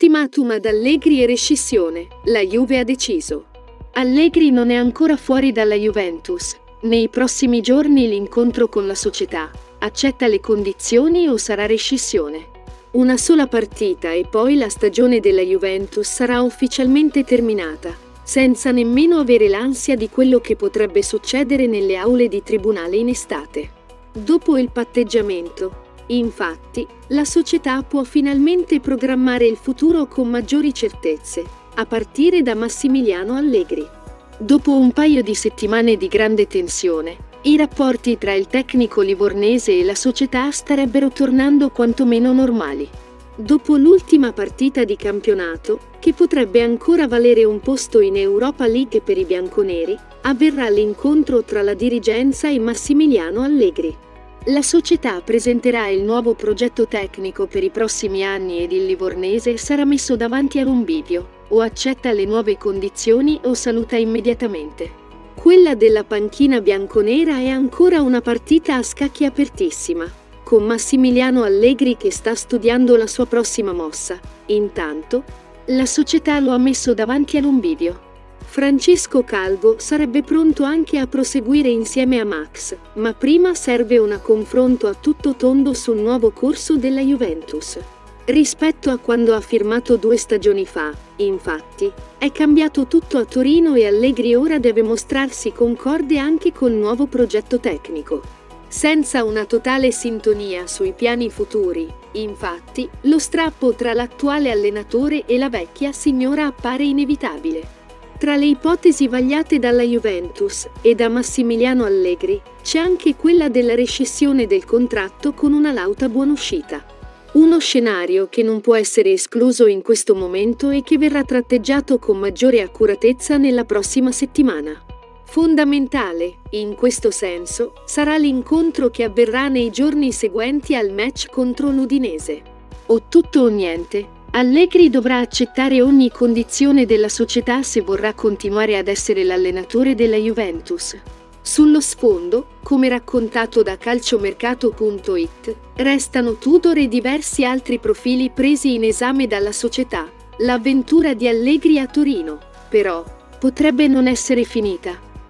Ultimatum ad Allegri e rescissione. La Juve ha deciso. Allegri non è ancora fuori dalla Juventus. Nei prossimi giorni l'incontro con la società. Accetta le condizioni o sarà rescissione? Una sola partita e poi la stagione della Juventus sarà ufficialmente terminata, senza nemmeno avere l'ansia di quello che potrebbe succedere nelle aule di tribunale in estate. Dopo il patteggiamento, Infatti, la società può finalmente programmare il futuro con maggiori certezze, a partire da Massimiliano Allegri. Dopo un paio di settimane di grande tensione, i rapporti tra il tecnico livornese e la società starebbero tornando quantomeno normali. Dopo l'ultima partita di campionato, che potrebbe ancora valere un posto in Europa League per i bianconeri, avverrà l'incontro tra la dirigenza e Massimiliano Allegri. La società presenterà il nuovo progetto tecnico per i prossimi anni ed il livornese sarà messo davanti a un bivio, o accetta le nuove condizioni o saluta immediatamente. Quella della panchina bianconera è ancora una partita a scacchi apertissima, con Massimiliano Allegri che sta studiando la sua prossima mossa. Intanto, la società lo ha messo davanti a un bivio. Francesco Calvo sarebbe pronto anche a proseguire insieme a Max, ma prima serve un confronto a tutto tondo sul nuovo corso della Juventus. Rispetto a quando ha firmato due stagioni fa, infatti, è cambiato tutto a Torino e Allegri ora deve mostrarsi concorde anche col nuovo progetto tecnico. Senza una totale sintonia sui piani futuri, infatti, lo strappo tra l'attuale allenatore e la vecchia signora appare inevitabile. Tra le ipotesi vagliate dalla Juventus e da Massimiliano Allegri c'è anche quella della rescissione del contratto con una lauta buonuscita. Uno scenario che non può essere escluso in questo momento e che verrà tratteggiato con maggiore accuratezza nella prossima settimana. Fondamentale, in questo senso, sarà l'incontro che avverrà nei giorni seguenti al match contro l'Udinese. O tutto o niente, Allegri dovrà accettare ogni condizione della società se vorrà continuare ad essere l'allenatore della Juventus. Sullo sfondo, come raccontato da calciomercato.it, restano Tudor e diversi altri profili presi in esame dalla società. L'avventura di Allegri a Torino, però, potrebbe non essere finita.